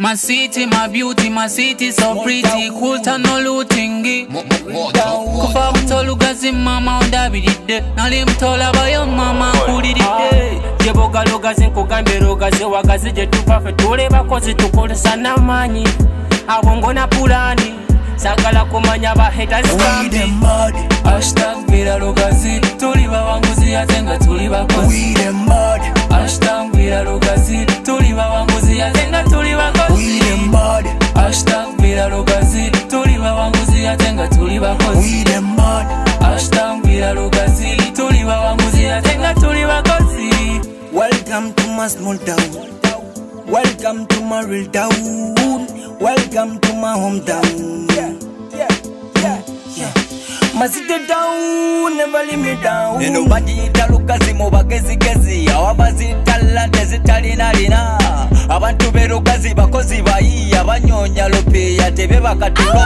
My city, my beauty, my city so pretty. to no lootingi Kufa mtolugazi mama ondabiridde Nali mtola bayo mama nkuliridde jeboga lugazi nkugambye lugazi wagazi gye tuva ffe tule bakozi tukozesa n'amaanyi abo ngona pulani. Sagala kumanya baheta We zigambi them mad, Hashtag bila lugazi. Tuli bawanguzi ate nga tuli bakozi lugazi Tuli bawanguzi ate nga tuli bakozi bila lugazi Tuli bawanguzi ate nga tuli bakozi Welcome to my small town. Welcome to my real town. Welcome to my hometown. Yeah, yeah, yeah, yeah. My city town, never leave me down. eno bagiyita lugazi mu bagezigezi awabazita zitalinalina abantu berugazi bakozi bayiya banyonya lopeya tebe bakatulo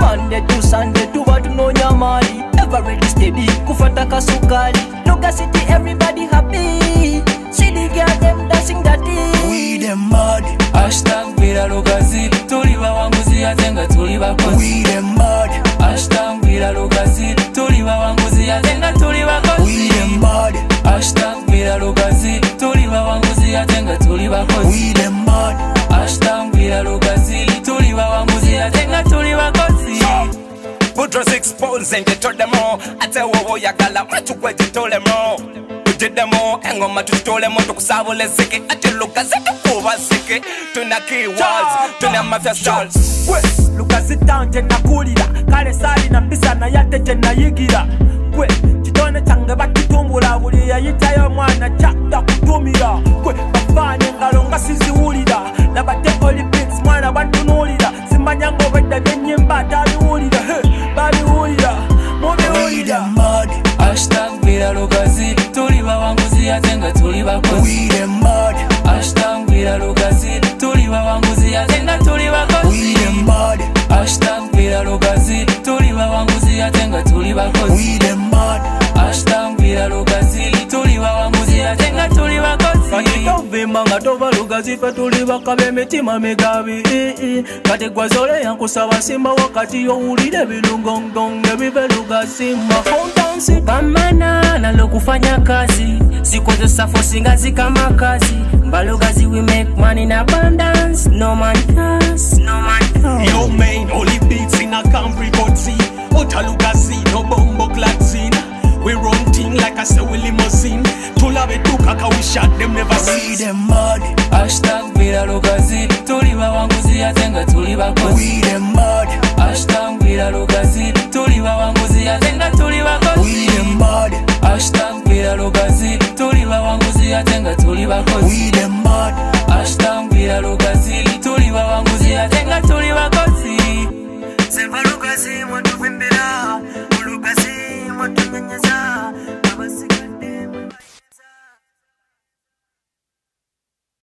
mande tusande tuba tunoonya maali everready steady kufata kasukali lugasiti everybody happy. See the girl them dancing dirty. We them mad, Hashtag bila lugazi. Tuli bawanguzi ate nga tuli bakozi Putro six pounds and told them all. Ate wowo yagala matukwe titolemo tujiddemo engoma tutitolemo tukusabula ezike ate lugazi tukuba zike tuna keywords tuna mafia stars gwe town nakulira kale saalina mpisa naye ate gye nayigira gwe atabiwulira he babiwulira We mubiwulira them mad, Hashtag bila lugazi Tuli bawanguzi ate nga tuli bakozi we them mad, Hashtag bila lugazi Tuli bawanguzi ate nga tuli we bakozi nga tova lugazi fe tuli bakaba emitima migabi. Kati gwazole yankusaba simba wakati yowulire bilungongongo ebive lugazimba hometown pambana nalo kufanya kazi. Sikozesa fosi nga zikama kazi balugazi we make money in abundance. No man does no man does Yo main, only beats in a camp Godsy Otalugazi, shot them never see them mad Hashtag bila lugazi Tuliba wanguzi atenga tuliba kosi. We them mad Hashtag bila lugazi Tuliba wanguzi atenga tuliba kosi. We them mad Hashtag bila lugazi Tuliba wanguzi atenga tuliba kosi. We them mad Hashtag bila lugazi Tuliba wanguzi atenga tuliba kozi Silva lugazi mwatu vimbira. Ulugazi mwatu menyeza